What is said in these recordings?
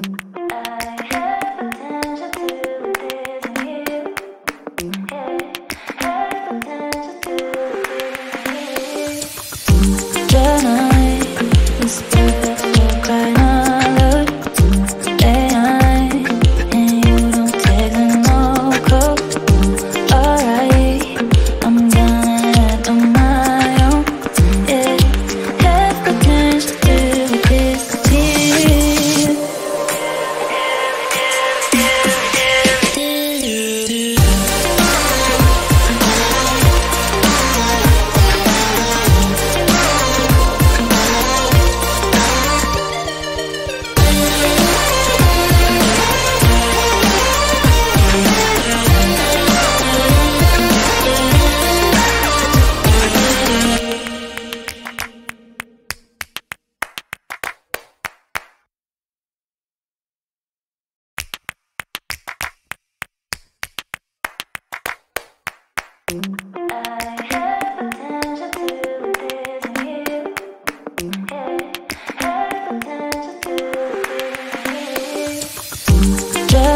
time.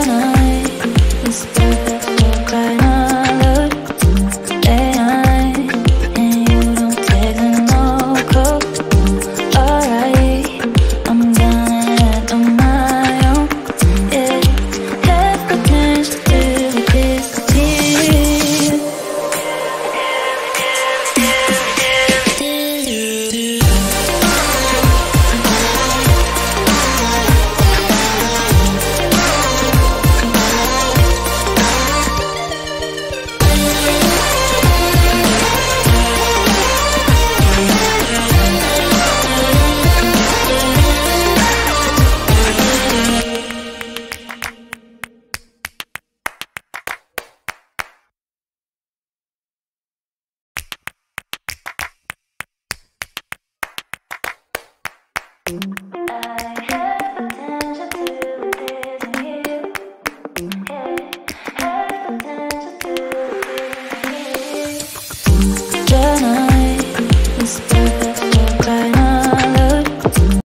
tonight. The night is